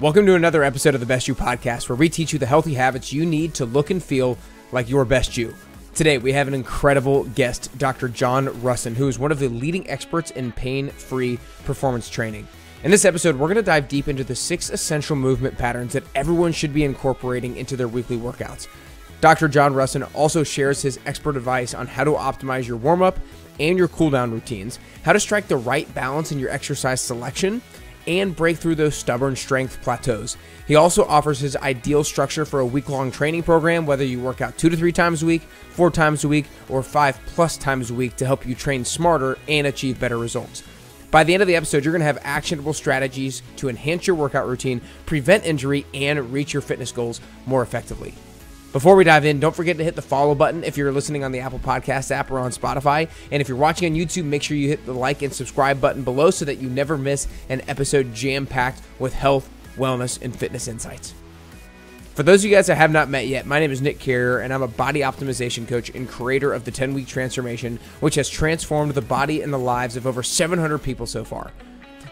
Welcome to another episode of the Best You podcast, where we teach you the healthy habits you need to look and feel like your best you. Today, we have an incredible guest, Dr. John Rusin, who is one of the leading experts in pain free performance training. In this episode, we're going to dive deep into the six essential movement patterns that everyone should be incorporating into their weekly workouts. Dr. John Rusin also shares his expert advice on how to optimize your warm up and your cool down routines, how to strike the right balance in your exercise selection, and break through those stubborn strength plateaus. He also offers his ideal structure for a week long training program, whether you work out two to three times a week, four times a week, or five plus times a week to help you train smarter and achieve better results. By the end of the episode, you're going to have actionable strategies to enhance your workout routine, prevent injury, and reach your fitness goals more effectively. Before we dive in, don't forget to hit the follow button if you're listening on the Apple Podcast app or on Spotify. And if you're watching on YouTube, make sure you hit the like and subscribe button below so that you never miss an episode jam packed with health, wellness, and fitness insights. For those of you guys I have not met yet, my name is Nick Carrier, and I'm a body optimization coach and creator of the 10 Week Transformation, which has transformed the body and the lives of over 700 people so far.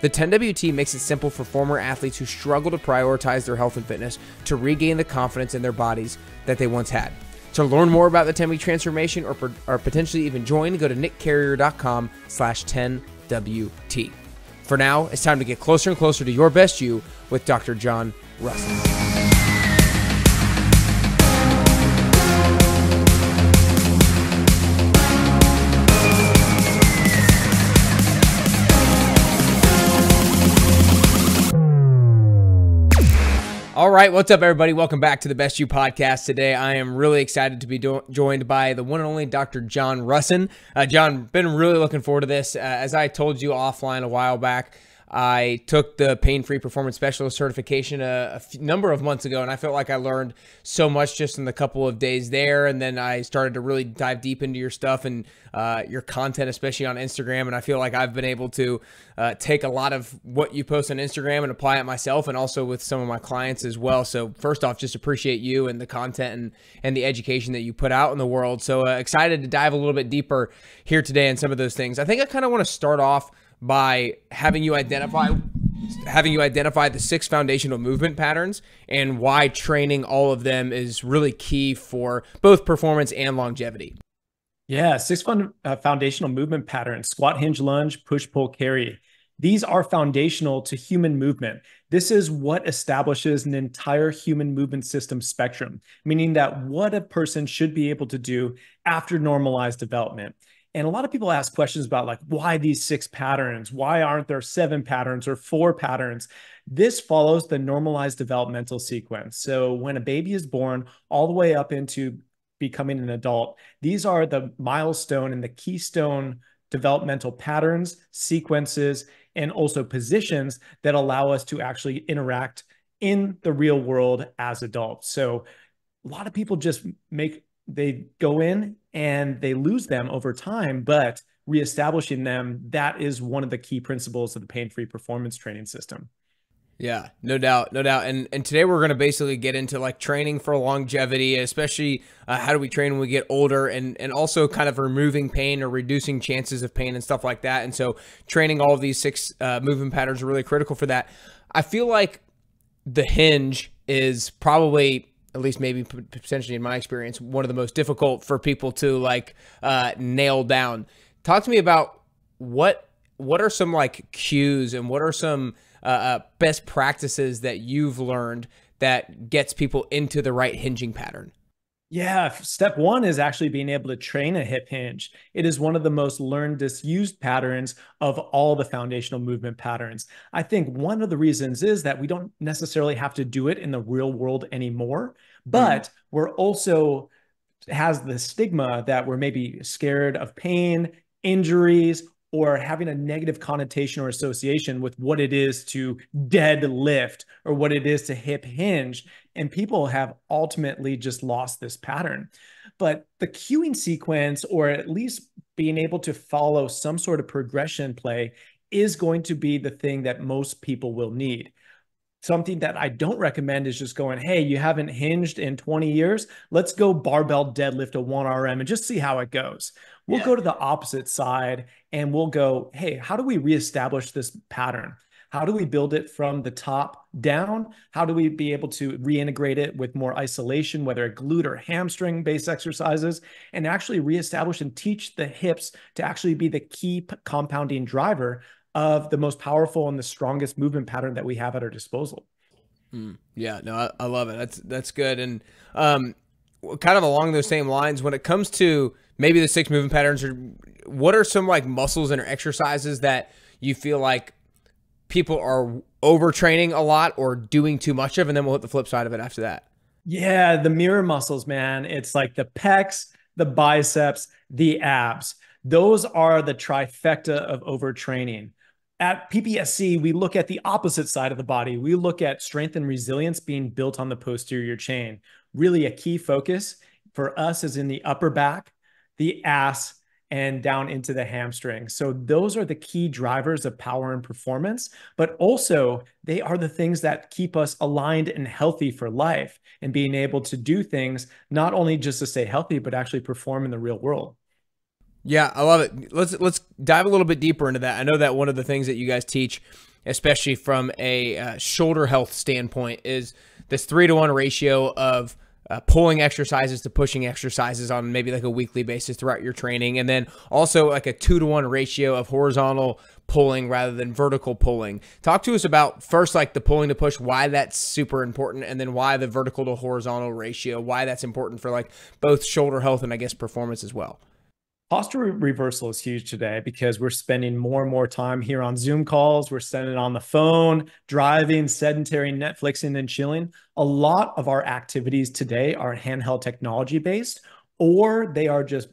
The 10WT makes it simple for former athletes who struggle to prioritize their health and fitness to regain the confidence in their bodies that they once had. To learn more about the 10 week transformation or, or potentially even join, go to nickcarrier.com slash 10WT. For now, it's time to get closer and closer to your best you with Dr. John Rusin. Right, what's up, everybody? Welcome back to the Best You podcast. Today, I am really excited to be do- joined by the one and only Dr. John Rusin. Uh, John, been really looking forward to this. Uh, as I told you offline a while back, I took the pain free performance specialist certification a, a f- number of months ago, and I felt like I learned so much just in the couple of days there. And then I started to really dive deep into your stuff and uh, your content, especially on Instagram. And I feel like I've been able to uh, take a lot of what you post on Instagram and apply it myself, and also with some of my clients as well. So first off, just appreciate you and the content and and the education that you put out in the world. So uh, excited to dive a little bit deeper here today in some of those things. I think I kind of want to start off by having you identify having you identify the six foundational movement patterns and why training all of them is really key for both performance and longevity. Yeah, six fun, uh, foundational movement patterns squat, hinge, lunge, push, pull, carry. These are foundational to human movement. This is what establishes an entire human movement system spectrum, meaning that what a person should be able to do after normalized development. And a lot of people ask questions about like why these six patterns? Why aren't there seven patterns or four patterns? This follows the normalized developmental sequence. So when a baby is born all the way up into becoming an adult, these are the milestone and the keystone developmental patterns, sequences, and also positions that allow us to actually interact in the real world as adults. So a lot of people just make they go in and they lose them over time, but reestablishing them, that is one of the key principles of the pain-free performance training system. Yeah, no doubt, no doubt. And and today we're going to basically get into like training for longevity, especially uh, how do we train when we get older, and and also kind of removing pain or reducing chances of pain and stuff like that. And so training all of these six uh, movement patterns are really critical for that. I feel like the hinge is probably at least maybe potentially in my experience, one of the most difficult for people to like uh, nail down. Talk to me about what what are some like cues and what are some uh, uh, best practices that you've learned that gets people into the right hinging pattern. Yeah, step one is actually being able to train a hip hinge. It is one of the most learned disused patterns of all the foundational movement patterns. I think one of the reasons is that we don't necessarily have to do it in the real world anymore, but mm. we're also has the stigma that we're maybe scared of pain, injuries, or having a negative connotation or association with what it is to deadlift or what it is to hip hinge. And people have ultimately just lost this pattern. But the cueing sequence, or at least being able to follow some sort of progression play, is going to be the thing that most people will need. Something that I don't recommend is just going, hey, you haven't hinged in 20 years. Let's go barbell deadlift a 1RM and just see how it goes. We'll yeah. go to the opposite side and we'll go, hey, how do we reestablish this pattern? How do we build it from the top down? How do we be able to reintegrate it with more isolation, whether glute or hamstring based exercises, and actually reestablish and teach the hips to actually be the key compounding driver of the most powerful and the strongest movement pattern that we have at our disposal. Mm, yeah, no, I, I, love it. That's that's good. And um, kind of along those same lines, when it comes to maybe the six movement patterns, or what are some like muscles and exercises that you feel like people are overtraining a lot or doing too much of, and then we'll hit the flip side of it after that. Yeah, the mirror muscles, man. It's like the pecs, the biceps, the abs. Those are the trifecta of overtraining at PPSC, we look at the opposite side of the body. We look at strength and resilience being built on the posterior chain. Really, a key focus for us is in the upper back, the ass, and down into the hamstring. So, those are the key drivers of power and performance, but also they are the things that keep us aligned and healthy for life and being able to do things not only just to stay healthy, but actually perform in the real world. Yeah, I love it. Let's let's dive a little bit deeper into that. I know that one of the things that you guys teach, especially from a uh, shoulder health standpoint, is this three to one ratio of uh, pulling exercises to pushing exercises on maybe like a weekly basis throughout your training, and then also like a two to one ratio of horizontal pulling rather than vertical pulling. Talk to us about first like the pulling to push, why that's super important, and then why the vertical to horizontal ratio, why that's important for like both shoulder health and I guess performance as well. Posture reversal is huge today because we're spending more and more time here on Zoom calls. We're spending on the phone, driving, sedentary, Netflixing, and chilling. A lot of our activities today are handheld technology based, or they are just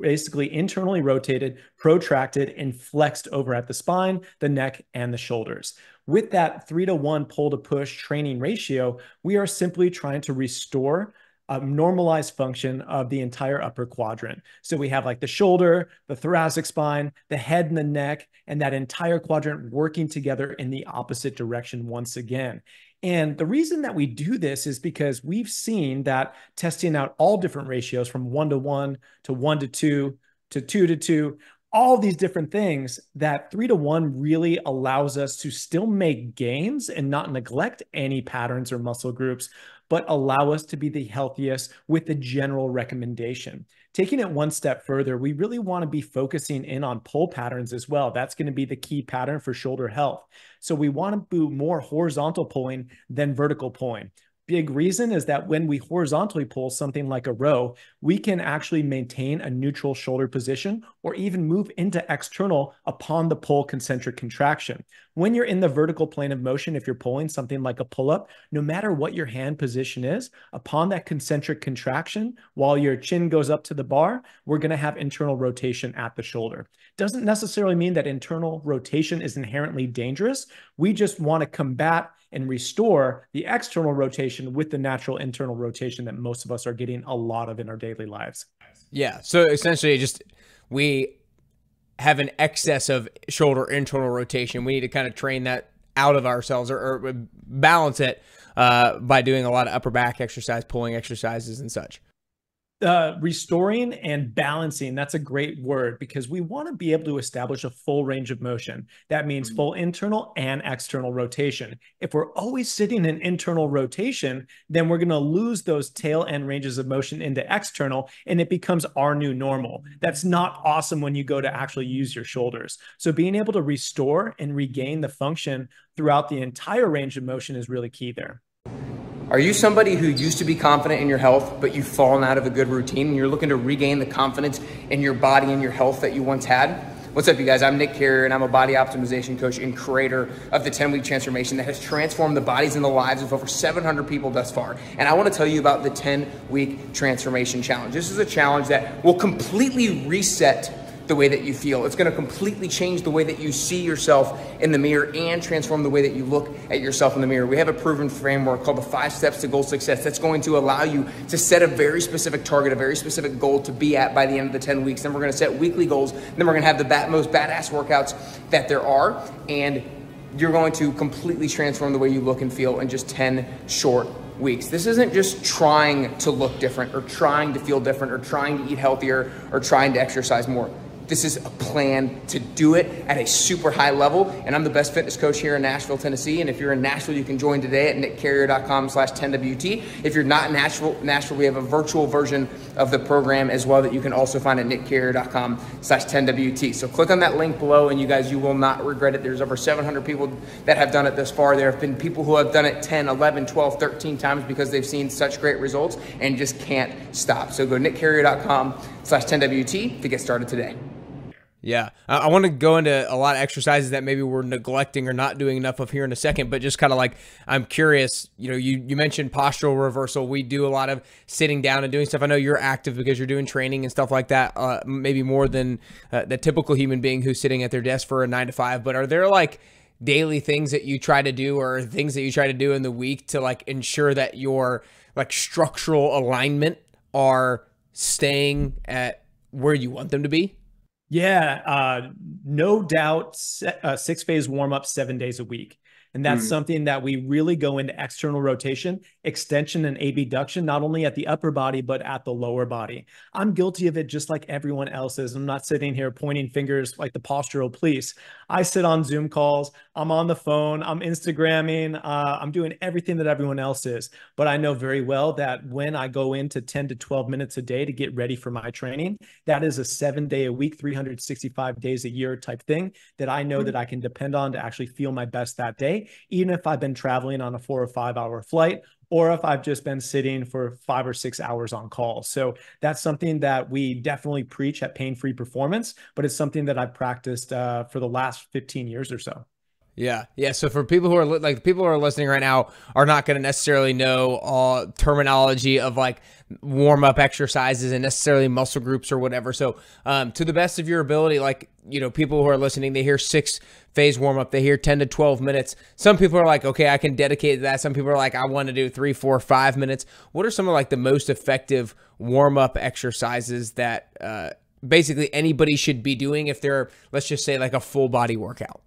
basically internally rotated, protracted, and flexed over at the spine, the neck, and the shoulders. With that three to one pull to push training ratio, we are simply trying to restore a normalized function of the entire upper quadrant. So we have like the shoulder, the thoracic spine, the head and the neck, and that entire quadrant working together in the opposite direction once again. And the reason that we do this is because we've seen that testing out all different ratios from one to one to one to two to two to two, all these different things that three to one really allows us to still make gains and not neglect any patterns or muscle groups, but allow us to be the healthiest with the general recommendation. Taking it one step further, we really want to be focusing in on pull patterns as well. That's going to be the key pattern for shoulder health. So we want to do more horizontal pulling than vertical pulling big reason is that when we horizontally pull something like a row, we can actually maintain a neutral shoulder position or even move into external upon the pull concentric contraction. When you're in the vertical plane of motion, if you're pulling something like a pull up, no matter what your hand position is, upon that concentric contraction, while your chin goes up to the bar, we're going to have internal rotation at the shoulder. Doesn't necessarily mean that internal rotation is inherently dangerous. We just want to combat and restore the external rotation with the natural internal rotation that most of us are getting a lot of in our daily lives. Yeah. So essentially, just we have an excess of shoulder internal rotation. We need to kind of train that out of ourselves or, or balance it uh, by doing a lot of upper back exercise, pulling exercises, and such uh, restoring and balancing that's a great word because we want to be able to establish a full range of motion. That means mm-hmm. full internal and external rotation. If we're always sitting in internal rotation then we're going to lose those tail end ranges of motion into external and it becomes our new normal. That's not awesome when you go to actually use your shoulders. So being able to restore and regain the function throughout the entire range of motion is really key there are you somebody who used to be confident in your health, but you've fallen out of a good routine and you're looking to regain the confidence in your body and your health that you once had? What's up, you guys? I'm Nick Carrier, and I'm a body optimization coach and creator of the 10 week transformation that has transformed the bodies and the lives of over 700 people thus far. And I want to tell you about the 10 week transformation challenge. This is a challenge that will completely reset the way that you feel. It's going to completely change the way that you see yourself in the mirror and transform the way that you look at yourself in the mirror. We have a proven framework called the five steps to goal success that's going to allow you to set a very specific target, a very specific goal to be at by the end of the 10 weeks. Then we're going to set weekly goals. Then we're going to have the bat- most badass workouts that there are. And you're going to completely transform the way you look and feel in just 10 short weeks. This isn't just trying to look different or trying to feel different or trying to eat healthier or trying to exercise more This is a plan to do it at a super high level. And I'm the best fitness coach here in Nashville, Tennessee. And if you're in Nashville, you can join today at nickcarrier.com slash 10WT. If you're not in Nashville, Nashville, we have a virtual version of the program as well that you can also find at nickcarrier.com slash 10WT. So click on that link below and you guys, you will not regret it. There's over 700 people that have done it this far. There have been people who have done it 10, 11, 12, 13 times because they've seen such great results and just can't stop. So go nickcarrier.com slash 10WT to get started today. Yeah, I want to go into a lot of exercises that maybe we're neglecting or not doing enough of here in a second, but just kind of like I'm curious. You know, you you mentioned postural reversal. We do a lot of sitting down and doing stuff. I know you're active because you're doing training and stuff like that. Uh, maybe more than uh, the typical human being who's sitting at their desk for a nine to five. But are there like daily things that you try to do or things that you try to do in the week to like ensure that your like structural alignment are staying at where you want them to be? Yeah, uh, no doubt. Uh, six phase warm up seven days a week. And that's mm. something that we really go into external rotation, extension, and abduction, not only at the upper body, but at the lower body. I'm guilty of it just like everyone else is. I'm not sitting here pointing fingers like the postural police. I sit on Zoom calls, I'm on the phone, I'm Instagramming, uh, I'm doing everything that everyone else is. But I know very well that when I go into 10 to 12 minutes a day to get ready for my training, that is a seven day a week, 365 days a year type thing that I know mm-hmm. that I can depend on to actually feel my best that day, even if I've been traveling on a four or five hour flight or if I've just been sitting for five or six hours on call. So that's something that we definitely preach at Pain Free Performance, but it's something that I've practiced uh, for the last 15 years or so. Yeah, yeah. So for people who are li- like people who are listening right now are not going to necessarily know all terminology of like warm up exercises and necessarily muscle groups or whatever. So um, to the best of your ability, like you know, people who are listening, they hear six phase warm up, they hear ten to twelve minutes. Some people are like, okay, I can dedicate that. Some people are like, I want to do three, four, five minutes. What are some of like the most effective warm up exercises that uh, basically anybody should be doing if they're let's just say like a full body workout?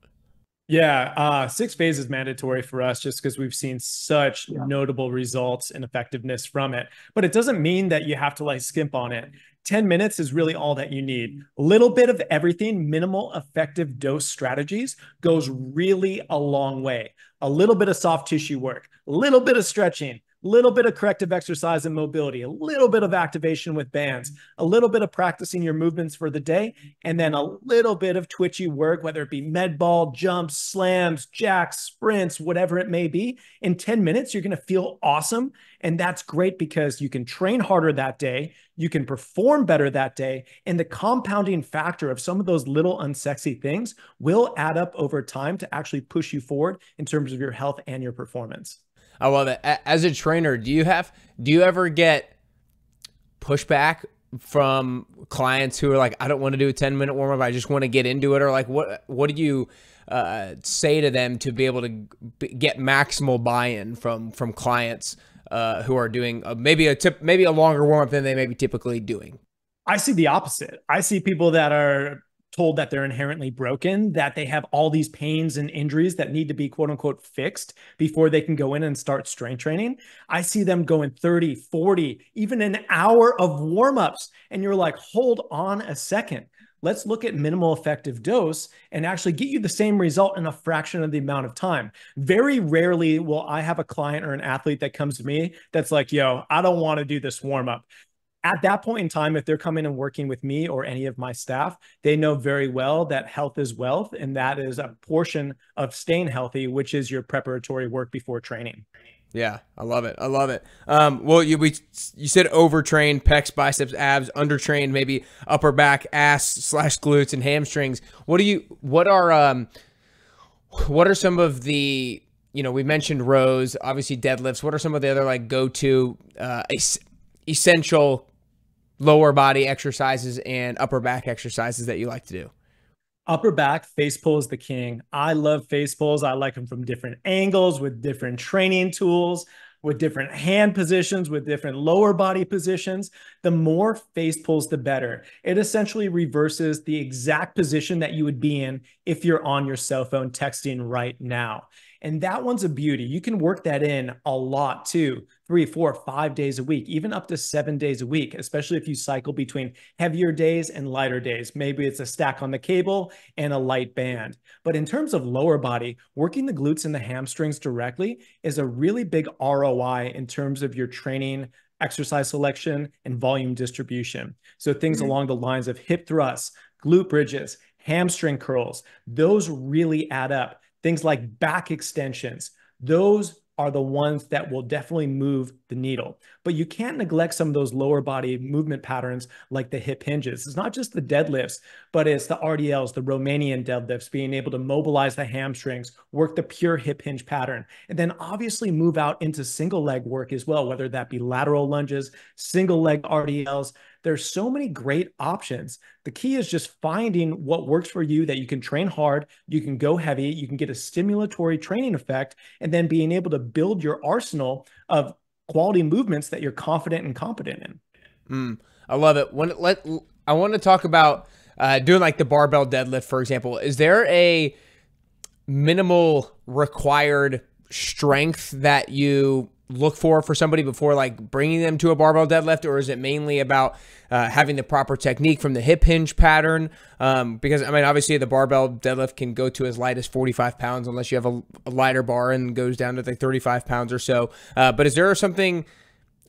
Yeah, uh, six phase is mandatory for us just because we've seen such yeah. notable results and effectiveness from it. But it doesn't mean that you have to like skimp on it. 10 minutes is really all that you need. A little bit of everything, minimal effective dose strategies goes really a long way. A little bit of soft tissue work, a little bit of stretching, little bit of corrective exercise and mobility, a little bit of activation with bands, a little bit of practicing your movements for the day, and then a little bit of twitchy work, whether it be med ball, jumps, slams, jacks, sprints, whatever it may be. In 10 minutes, you're going to feel awesome. And that's great because you can train harder that day, you can perform better that day, and the compounding factor of some of those little unsexy things will add up over time to actually push you forward in terms of your health and your performance. I love it. As a trainer, do you have do you ever get pushback from clients who are like, I don't want to do a 10 minute warm up. I just want to get into it. Or like, what, what do you uh, say to them to be able to get maximal buy-in from, from clients uh, who are doing uh, maybe a tip, maybe a longer warm up than they may be typically doing? I see the opposite. I see people that are told that they're inherently broken, that they have all these pains and injuries that need to be quote unquote fixed before they can go in and start strength training. I see them going 30, 40, even an hour of warm-ups. And you're like, hold on a second. Let's look at minimal effective dose and actually get you the same result in a fraction of the amount of time. Very rarely will I have a client or an athlete that comes to me that's like, yo, I don't want to do this warm up at that point in time, if they're coming and working with me or any of my staff, they know very well that health is wealth. And that is a portion of staying healthy, which is your preparatory work before training. Yeah, I love it. I love it. Um, well, you we you said overtrained pecs, biceps, abs, undertrained, maybe upper back, ass slash glutes, and hamstrings. What do you? What are um, what are some of the you know we mentioned rows, obviously deadlifts. What are some of the other like go to uh, essential lower body exercises and upper back exercises that you like to do? Upper back face pull is the king. I love face pulls. I like them from different angles with different training tools, with different hand positions, with different lower body positions. The more face pulls, the better. It essentially reverses the exact position that you would be in if you're on your cell phone texting right now. And that one's a beauty. You can work that in a lot too, three, four, five days a week, even up to seven days a week, especially if you cycle between heavier days and lighter days. Maybe it's a stack on the cable and a light band. But in terms of lower body, working the glutes and the hamstrings directly is a really big ROI in terms of your training exercise selection, and volume distribution. So things mm-hmm. along the lines of hip thrusts, glute bridges, hamstring curls, those really add up. Things like back extensions, those are the ones that will definitely move the needle. But you can't neglect some of those lower body movement patterns like the hip hinges. It's not just the deadlifts, but it's the RDLs, the Romanian deadlifts, being able to mobilize the hamstrings, work the pure hip hinge pattern, and then obviously move out into single leg work as well, whether that be lateral lunges, single leg RDLs. There's so many great options. The key is just finding what works for you that you can train hard, you can go heavy, you can get a stimulatory training effect, and then being able to build your arsenal of quality movements that you're confident and competent in. Mm, I love it. When let I want to talk about uh, doing like the barbell deadlift, for example. Is there a minimal required strength that you look for for somebody before like bringing them to a barbell deadlift or is it mainly about uh, having the proper technique from the hip hinge pattern? Um, because i mean obviously the barbell deadlift can go to as light as 45 pounds unless you have a, a lighter bar and goes down to like 35 pounds or so. Uh, but is there something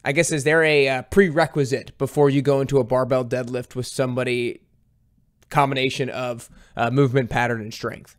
i guess is there a uh, prerequisite before you go into a barbell deadlift with somebody combination of uh, movement pattern and strength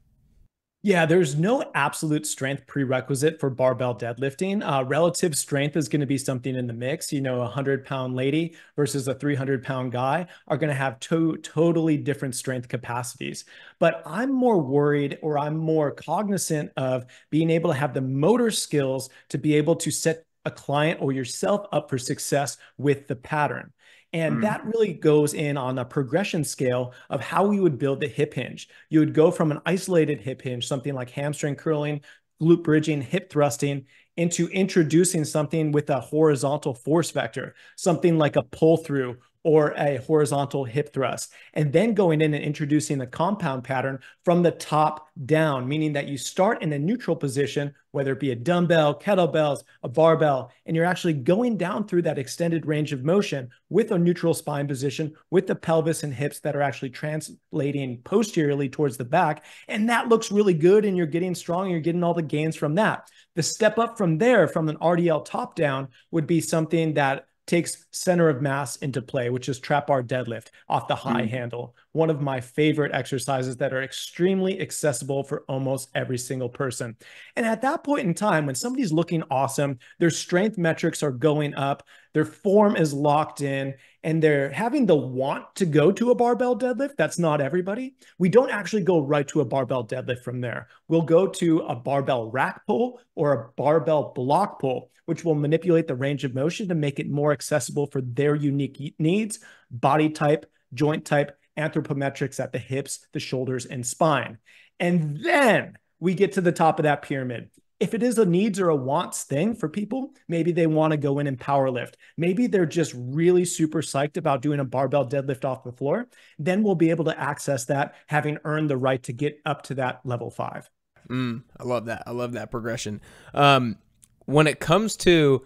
yeah, there's no absolute strength prerequisite for barbell deadlifting. Uh, relative strength is going to be something in the mix. You know, a 100 pound lady versus a 300 pound guy are going to have two totally different strength capacities. But I'm more worried or I'm more cognizant of being able to have the motor skills to be able to set a client or yourself up for success with the pattern. And mm. that really goes in on a progression scale of how we would build the hip hinge. You would go from an isolated hip hinge, something like hamstring curling, glute bridging, hip thrusting, into introducing something with a horizontal force vector, something like a pull through or a horizontal hip thrust, and then going in and introducing the compound pattern from the top down, meaning that you start in a neutral position, whether it be a dumbbell, kettlebells, a barbell, and you're actually going down through that extended range of motion with a neutral spine position, with the pelvis and hips that are actually translating posteriorly towards the back. And that looks really good, and you're getting strong, and you're getting all the gains from that. The step up from there, from an RDL top down, would be something that takes center of mass into play, which is trap bar deadlift off the high mm. handle. One of my favorite exercises that are extremely accessible for almost every single person. And at that point in time, when somebody's looking awesome, their strength metrics are going up, their form is locked in, and they're having the want to go to a barbell deadlift. That's not everybody. We don't actually go right to a barbell deadlift from there. We'll go to a barbell rack pull or a barbell block pull which will manipulate the range of motion to make it more accessible for their unique needs, body type, joint type, anthropometrics at the hips, the shoulders, and spine. And then we get to the top of that pyramid. If it is a needs or a wants thing for people, maybe they want to go in and power lift. Maybe they're just really super psyched about doing a barbell deadlift off the floor. Then we'll be able to access that, having earned the right to get up to that level five. Mm, I love that. I love that progression. Um, when it comes to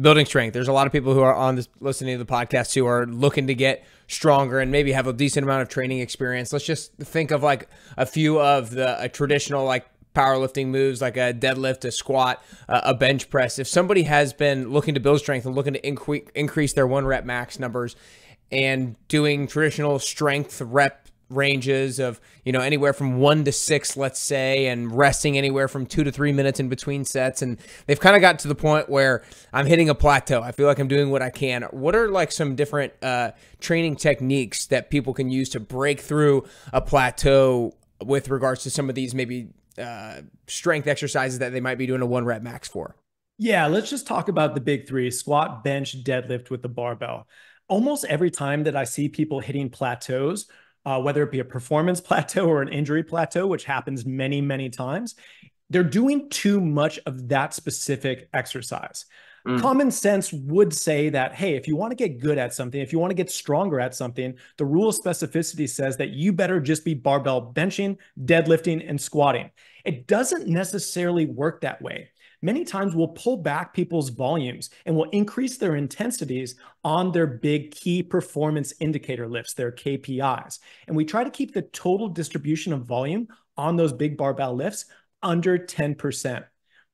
building strength, there's a lot of people who are on this listening to the podcast who are looking to get stronger and maybe have a decent amount of training experience. Let's just think of like a few of the traditional like powerlifting moves like a deadlift, a squat, a bench press. If somebody has been looking to build strength and looking to incre- increase their one rep max numbers and doing traditional strength rep ranges of you know anywhere from one to six let's say and resting anywhere from two to three minutes in between sets and they've kind of got to the point where i'm hitting a plateau i feel like i'm doing what i can what are like some different uh, training techniques that people can use to break through a plateau with regards to some of these maybe uh, strength exercises that they might be doing a one rep max for yeah let's just talk about the big three squat bench deadlift with the barbell almost every time that i see people hitting plateaus uh, whether it be a performance plateau or an injury plateau, which happens many, many times, they're doing too much of that specific exercise. Mm. Common sense would say that, hey, if you want to get good at something, if you want to get stronger at something, the rule of specificity says that you better just be barbell benching, deadlifting, and squatting. It doesn't necessarily work that way. Many times we'll pull back people's volumes and we'll increase their intensities on their big key performance indicator lifts, their KPIs. And we try to keep the total distribution of volume on those big barbell lifts under 10%.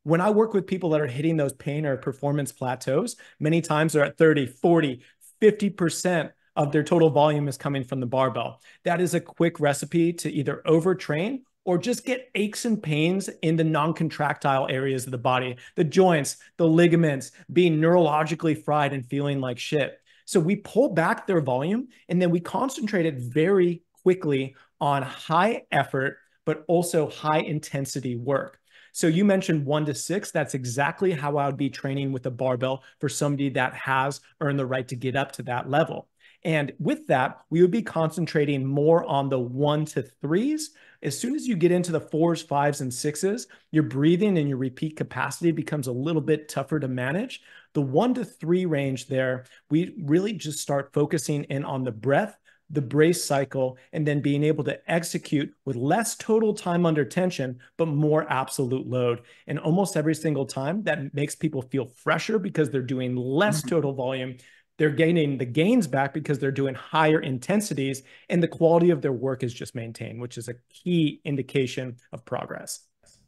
When I work with people that are hitting those pain or performance plateaus, many times they're at 30, 40, 50% of their total volume is coming from the barbell. That is a quick recipe to either overtrain or just get aches and pains in the non-contractile areas of the body, the joints, the ligaments, being neurologically fried and feeling like shit. So we pull back their volume and then we concentrate it very quickly on high effort, but also high intensity work. So you mentioned one to six. That's exactly how I would be training with a barbell for somebody that has earned the right to get up to that level. And with that, we would be concentrating more on the one to threes. As soon as you get into the fours, fives, and sixes, your breathing and your repeat capacity becomes a little bit tougher to manage. The one to three range there, we really just start focusing in on the breath, the brace cycle, and then being able to execute with less total time under tension, but more absolute load. And almost every single time, that makes people feel fresher because they're doing less mm-hmm. total volume they're gaining the gains back because they're doing higher intensities and the quality of their work is just maintained, which is a key indication of progress.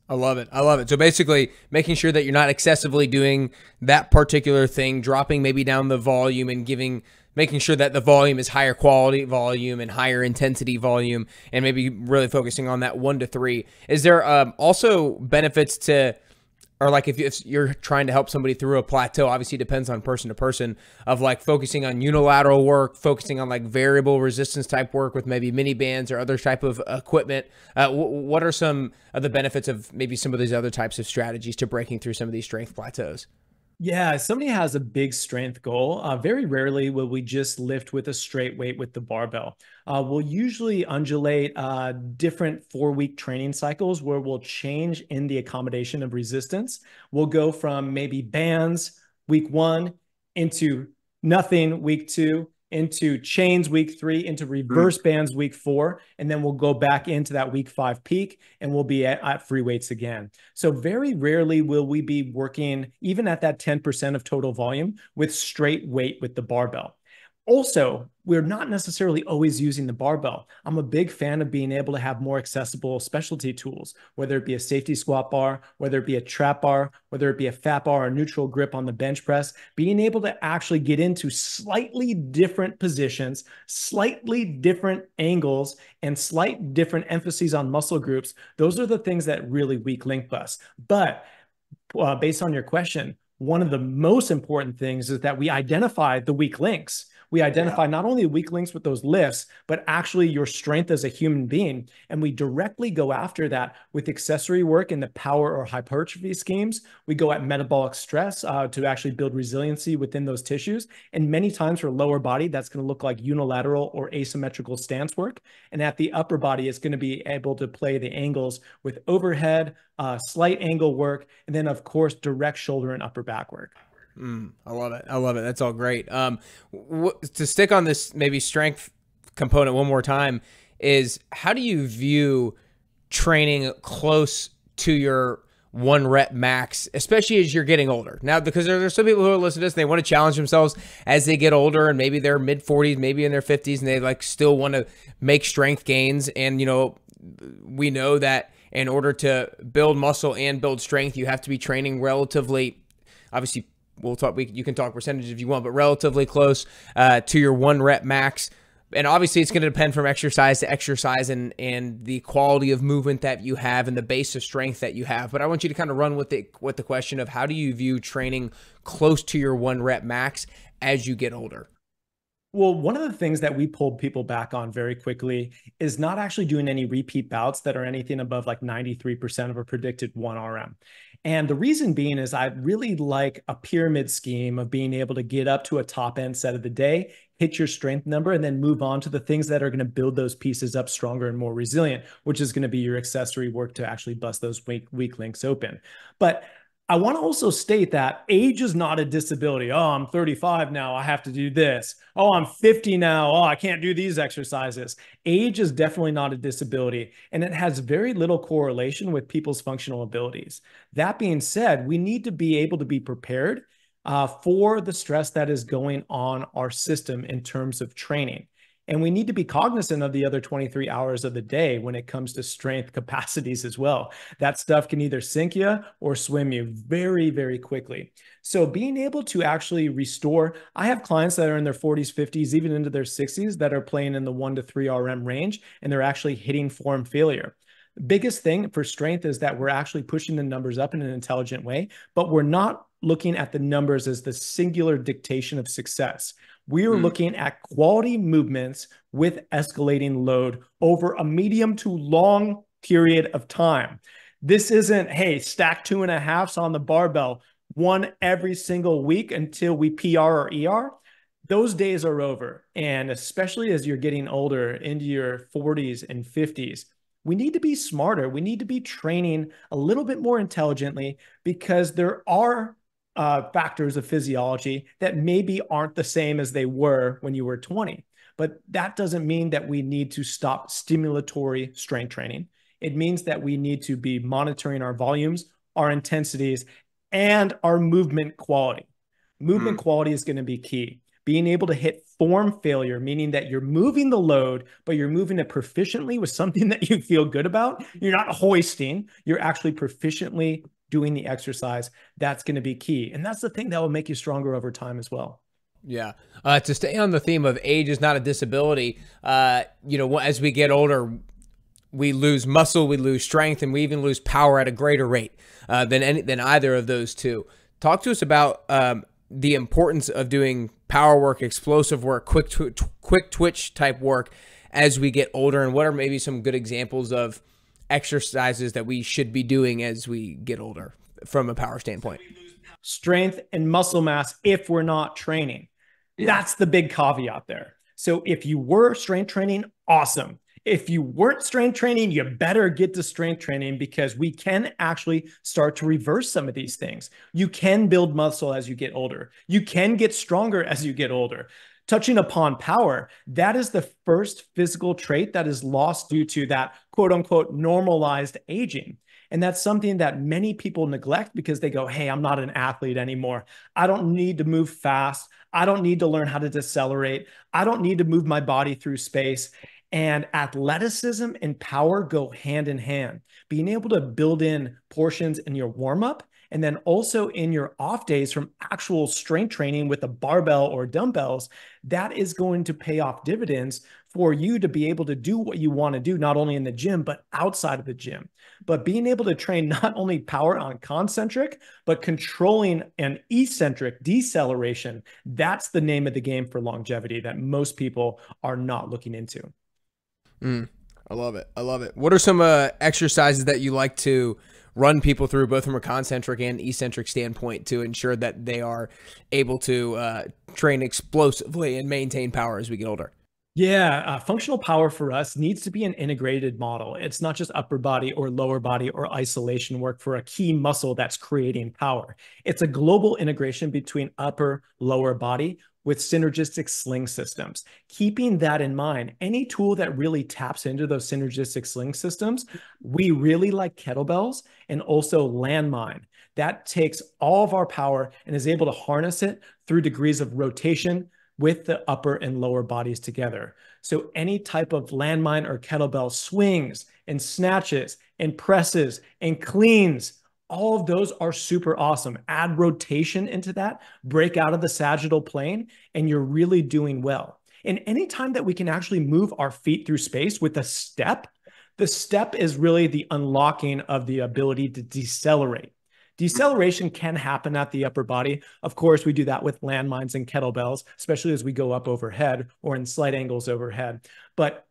I love it. I love it. So basically, making sure that you're not excessively doing that particular thing, dropping maybe down the volume and giving, making sure that the volume is higher quality volume and higher intensity volume, and maybe really focusing on that one to three. Is there um, also benefits to or like if, if you're trying to help somebody through a plateau obviously depends on person to person of like focusing on unilateral work focusing on like variable resistance type work with maybe mini bands or other type of equipment uh, w- what are some of the benefits of maybe some of these other types of strategies to breaking through some of these strength plateaus yeah, somebody has a big strength goal. Uh, very rarely will we just lift with a straight weight with the barbell. Uh, we'll usually undulate uh, different four week training cycles where we'll change in the accommodation of resistance. We'll go from maybe bands week one into nothing week two into chains week three, into hmm. reverse mm. bands week four, and then we'll go back into that week five peak and we'll be at, at, free weights again. So very rarely will we be working even at that 10% of total volume with straight weight with the barbell. Also, we're not necessarily always using the barbell. I'm a big fan of being able to have more accessible specialty tools, whether it be a safety squat bar, whether it be a trap bar, whether it be a fat bar or neutral grip on the bench press, being able to actually get into slightly different positions, slightly different angles, and slight different emphases on muscle groups. Those are the things that really weak link us. But uh, based on your question, one of the most important things is that we identify the weak links we identify yeah. not only weak links with those lifts, but actually your strength as a human being. And we directly go after that with accessory work in the power or hypertrophy schemes. We go at metabolic stress uh, to actually build resiliency within those tissues. And many times for lower body, that's going to look like unilateral or asymmetrical stance work. And at the upper body, it's going to be able to play the angles with overhead, uh, slight angle work, and then, of course, direct shoulder and upper back work. Mm, I love it. I love it. That's all great. Um, to stick on this maybe strength component one more time is how do you view training close to your one rep max, especially as you're getting older. Now, because there, there's some people who are listening to this, and they want to challenge themselves as they get older and maybe they're mid 40s, maybe in their 50s, and they like still want to make strength gains. And, you know, we know that in order to build muscle and build strength, you have to be training relatively, obviously, we'll talk. We, you can talk percentage if you want, but relatively close uh, to your one rep max. And obviously, it's going to depend from exercise to exercise and and the quality of movement that you have and the base of strength that you have. But I want you to kind of run with the with the question of how do you view training close to your one rep max as you get older. Well, one of the things that we pulled people back on very quickly is not actually doing any repeat bouts that are anything above like 93% of a predicted 1RM. And the reason being is I really like a pyramid scheme of being able to get up to a top end set of the day, hit your strength number, and then move on to the things that are going to build those pieces up stronger and more resilient, which is going to be your accessory work to actually bust those weak, weak links open. But I want to also state that age is not a disability. Oh, I'm 35 now. I have to do this. Oh, I'm 50 now. Oh, I can't do these exercises. Age is definitely not a disability, and it has very little correlation with people's functional abilities. That being said, we need to be able to be prepared uh, for the stress that is going on our system in terms of training. And we need to be cognizant of the other 23 hours of the day when it comes to strength capacities as well. That stuff can either sink you or swim you very, very quickly. So being able to actually restore, I have clients that are in their 40s, 50s, even into their 60s that are playing in the one to three RM range, and they're actually hitting form failure biggest thing for strength is that we're actually pushing the numbers up in an intelligent way, but we're not looking at the numbers as the singular dictation of success. We are mm. looking at quality movements with escalating load over a medium to long period of time. This isn't, hey, stack two and a halfs on the barbell, one every single week until we PR or ER. Those days are over. And especially as you're getting older into your 40s and 50s, we need to be smarter. We need to be training a little bit more intelligently because there are uh, factors of physiology that maybe aren't the same as they were when you were 20. But that doesn't mean that we need to stop stimulatory strength training. It means that we need to be monitoring our volumes, our intensities, and our movement quality. Movement mm. quality is going to be key. Being able to hit form failure, meaning that you're moving the load, but you're moving it proficiently with something that you feel good about. You're not hoisting, you're actually proficiently doing the exercise, that's going to be key. And that's the thing that will make you stronger over time as well. Yeah. Uh, to stay on the theme of age is not a disability, uh, you know, as we get older, we lose muscle, we lose strength, and we even lose power at a greater rate uh, than any, than either of those two. Talk to us about um, the importance of doing power work, explosive work, quick tw- quick twitch type work as we get older, and what are maybe some good examples of exercises that we should be doing as we get older from a power standpoint? Strength and muscle mass if we're not training. Yeah. That's the big caveat there. So if you were strength training, awesome. If you weren't strength training, you better get to strength training because we can actually start to reverse some of these things. You can build muscle as you get older. You can get stronger as you get older touching upon power, that is the first physical trait that is lost due to that quote unquote normalized aging. And that's something that many people neglect because they go, Hey, I'm not an athlete anymore. I don't need to move fast. I don't need to learn how to decelerate. I don't need to move my body through space. And athleticism and power go hand in hand. Being able to build in portions in your warm up and then also in your off days from actual strength training with a barbell or dumbbells, that is going to pay off dividends for you to be able to do what you want to do, not only in the gym, but outside of the gym. But being able to train not only power on concentric, but controlling an eccentric deceleration, that's the name of the game for longevity that most people are not looking into. Mm, I love it. I love it. What are some uh, exercises that you like to run people through both from a concentric and eccentric standpoint to ensure that they are able to uh, train explosively and maintain power as we get older. Yeah, uh, functional power for us needs to be an integrated model. It's not just upper body or lower body or isolation work for a key muscle that's creating power. It's a global integration between upper, lower body with synergistic sling systems. Keeping that in mind, any tool that really taps into those synergistic sling systems, we really like kettlebells and also landmine. That takes all of our power and is able to harness it through degrees of rotation with the upper and lower bodies together. So any type of landmine or kettlebell swings and snatches and presses and cleans all of those are super awesome. Add rotation into that, break out of the sagittal plane, and you're really doing well. And anytime that we can actually move our feet through space with a step, the step is really the unlocking of the ability to decelerate. Deceleration can happen at the upper body. Of course, we do that with landmines and kettlebells, especially as we go up overhead or in slight angles overhead. But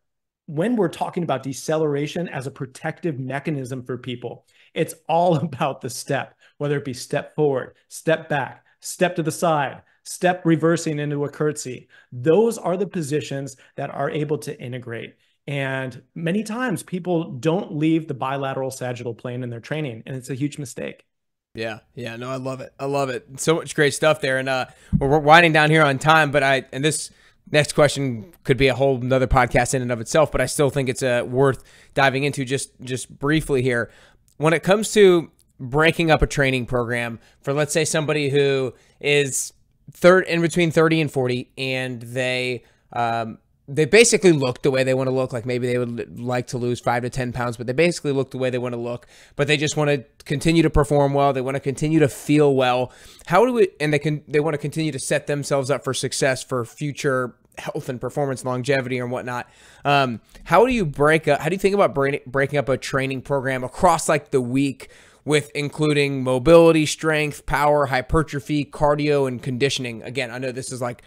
when we're talking about deceleration as a protective mechanism for people, it's all about the step, whether it be step forward, step back, step to the side, step reversing into a curtsy. Those are the positions that are able to integrate. And many times people don't leave the bilateral sagittal plane in their training, and it's a huge mistake. Yeah, yeah, no, I love it. I love it. So much great stuff there, and uh, we're winding down here on time. But I and this next question could be a whole another podcast in and of itself. But I still think it's uh, worth diving into just just briefly here. When it comes to breaking up a training program for, let's say, somebody who is third in between thirty and forty, and they um, they basically look the way they want to look. Like maybe they would like to lose five to 10 pounds, but they basically look the way they want to look. But they just want to continue to perform well. They want to continue to feel well. How do we, and they can, they want to continue to set themselves up for success for future health and performance longevity and whatnot. Um, how do you break up, how do you think about breaking up a training program across like the week with including mobility, strength, power, hypertrophy, cardio, and conditioning? Again, I know this is like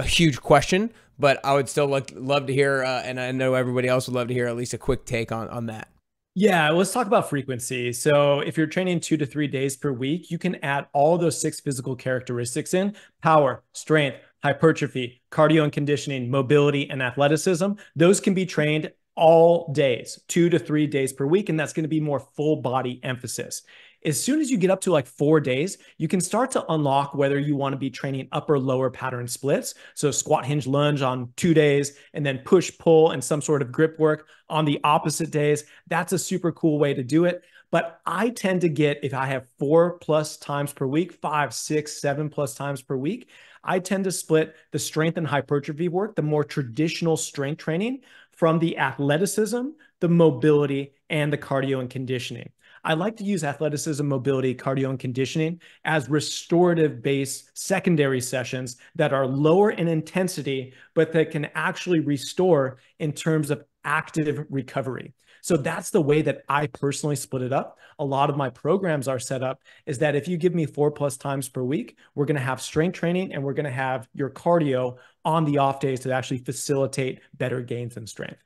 a huge question, but I would still like love to hear, uh, and I know everybody else would love to hear at least a quick take on on that. Yeah, let's talk about frequency. So, if you're training two to three days per week, you can add all those six physical characteristics in power, strength, hypertrophy, cardio and conditioning, mobility, and athleticism. Those can be trained all days, two to three days per week. And that's going to be more full body emphasis as soon as you get up to like four days, you can start to unlock whether you want to be training upper lower pattern splits. So squat hinge lunge on two days and then push pull and some sort of grip work on the opposite days. That's a super cool way to do it. But I tend to get, if I have four plus times per week, five, six, seven plus times per week, I tend to split the strength and hypertrophy work, the more traditional strength training from the athleticism, the mobility, and the cardio and conditioning. I like to use athleticism, mobility, cardio, and conditioning as restorative based secondary sessions that are lower in intensity, but that can actually restore in terms of active recovery. So that's the way that I personally split it up. A lot of my programs are set up is that if you give me four plus times per week, we're going to have strength training and we're going to have your cardio on the off days to actually facilitate better gains in strength.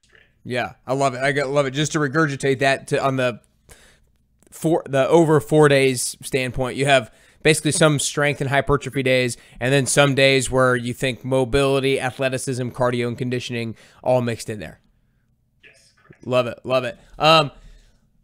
Yeah, I love it. I love it. Just to regurgitate that to, on the four the over four days standpoint, you have basically some strength and hypertrophy days, and then some days where you think mobility, athleticism, cardio, and conditioning all mixed in there. Love it, love it. Um,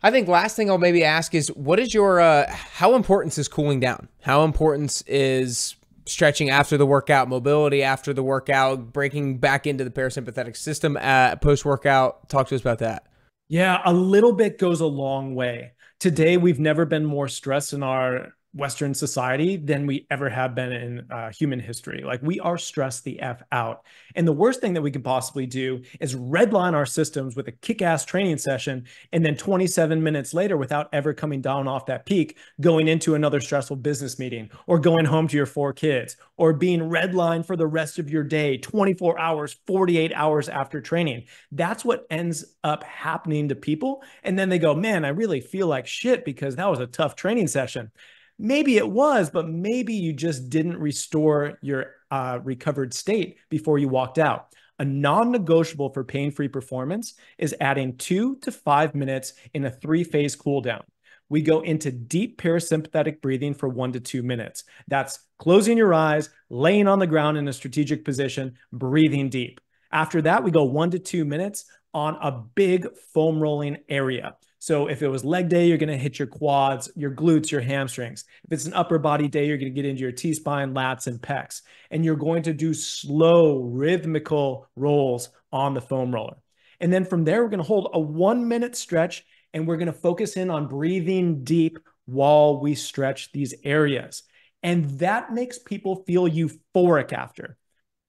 I think last thing I'll maybe ask is, what is your uh, how important is cooling down? How important is stretching after the workout, mobility after the workout, breaking back into the parasympathetic system at post workout? Talk to us about that. Yeah, a little bit goes a long way today we've never been more stressed in our Western society than we ever have been in uh, human history. Like we are stressed the F out. And the worst thing that we can possibly do is redline our systems with a kick ass training session. And then 27 minutes later, without ever coming down off that peak, going into another stressful business meeting or going home to your four kids or being redlined for the rest of your day, 24 hours, 48 hours after training. That's what ends up happening to people. And then they go, man, I really feel like shit because that was a tough training session. Maybe it was, but maybe you just didn't restore your uh, recovered state before you walked out. A non negotiable for pain free performance is adding two to five minutes in a three phase cool down. We go into deep parasympathetic breathing for one to two minutes. That's closing your eyes, laying on the ground in a strategic position, breathing deep. After that, we go one to two minutes on a big foam rolling area. So if it was leg day, you're going to hit your quads, your glutes, your hamstrings. If it's an upper body day, you're going to get into your T spine, lats, and pecs. And you're going to do slow, rhythmical rolls on the foam roller. And then from there, we're going to hold a one minute stretch and we're going to focus in on breathing deep while we stretch these areas. And that makes people feel euphoric after.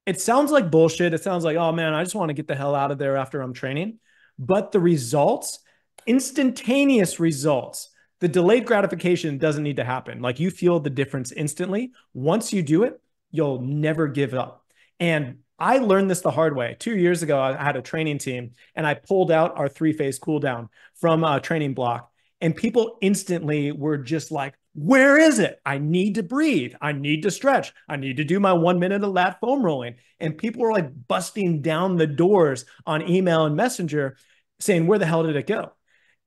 It sounds like bullshit. It sounds like, oh man, I just want to get the hell out of there after I'm training. But the results instantaneous results. The delayed gratification doesn't need to happen. Like you feel the difference instantly. Once you do it, you'll never give up. And I learned this the hard way. Two years ago, I had a training team and I pulled out our three phase cool down from a training block. And people instantly were just like, where is it? I need to breathe. I need to stretch. I need to do my one minute of lat foam rolling. And people were like busting down the doors on email and messenger saying, where the hell did it go?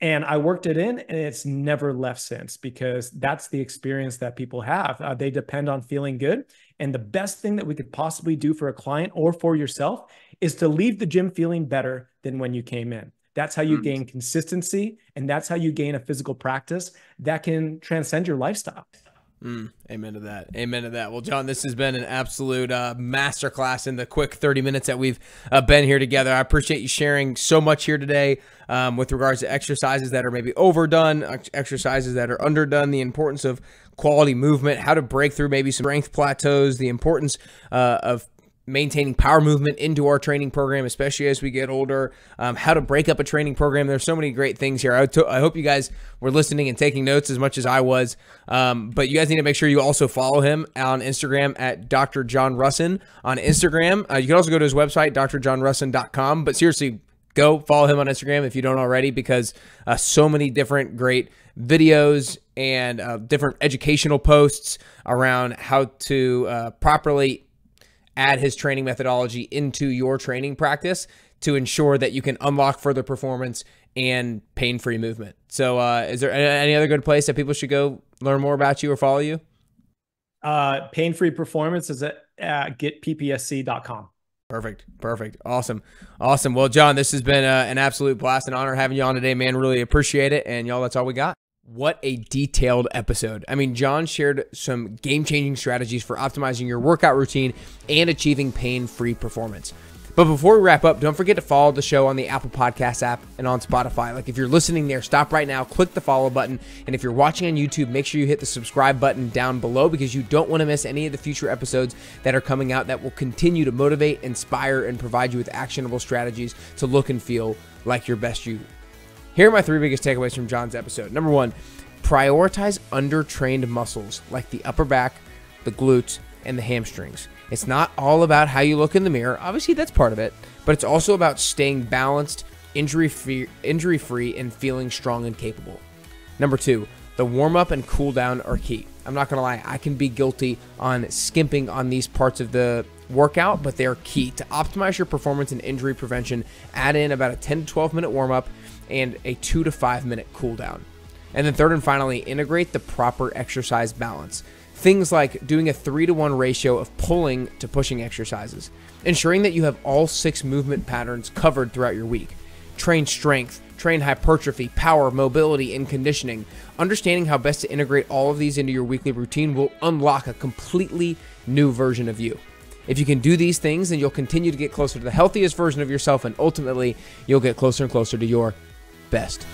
And I worked it in, and it's never left since because that's the experience that people have. Uh, they depend on feeling good. And the best thing that we could possibly do for a client or for yourself is to leave the gym feeling better than when you came in. That's how you mm. gain consistency. And that's how you gain a physical practice that can transcend your lifestyle. Mm, amen to that. Amen to that. Well, John, this has been an absolute uh, masterclass in the quick 30 minutes that we've uh, been here together. I appreciate you sharing so much here today um, with regards to exercises that are maybe overdone, exercises that are underdone, the importance of quality movement, how to break through maybe some strength plateaus, the importance uh, of maintaining power movement into our training program, especially as we get older, um, how to break up a training program. There's so many great things here. I, hope you guys were listening and taking notes as much as I was. Um, but you guys need to make sure you also follow him on Instagram at Dr. John Rusin on Instagram. Uh, you can also go to his website, drjohnrusin.com. But seriously, go follow him on Instagram if you don't already, because uh, so many different great videos and uh, different educational posts around how to uh, properly add his training methodology into your training practice to ensure that you can unlock further performance and pain-free movement. So, uh, is there any other good place that people should go learn more about you or follow you? Uh, pain-free performance is at uh, getppsc.com. Perfect. Perfect. Awesome. Awesome. Well, John, this has been uh, an absolute blast and honor having you on today, man. Really appreciate it. And y'all, that's all we got. What a detailed episode. I mean, John shared some game changing strategies for optimizing your workout routine and achieving pain free performance. But before we wrap up, don't forget to follow the show on the Apple Podcast app and on Spotify. Like if you're listening there, stop right now, click the follow button. And if you're watching on YouTube, make sure you hit the subscribe button down below because you don't want to miss any of the future episodes that are coming out that will continue to motivate, inspire, and provide you with actionable strategies to look and feel like your best you. Here are my three biggest takeaways from John's episode. Number one, prioritize undertrained muscles like the upper back, the glutes, and the hamstrings. It's not all about how you look in the mirror. Obviously, that's part of it, but it's also about staying balanced, injury free, injury free, and feeling strong and capable. Number two, the warm up and cool down are key. I'm not gonna lie, I can be guilty on skimping on these parts of the workout, but they are key to optimize your performance and injury prevention. Add in about a 10 to 12 minute warm up and a two to five minute cooldown. And then third and finally, integrate the proper exercise balance. Things like doing a three to one ratio of pulling to pushing exercises, ensuring that you have all six movement patterns covered throughout your week. Train strength, train hypertrophy, power, mobility, and conditioning. Understanding how best to integrate all of these into your weekly routine will unlock a completely new version of you. If you can do these things, then you'll continue to get closer to the healthiest version of yourself, and ultimately, you'll get closer and closer to your best.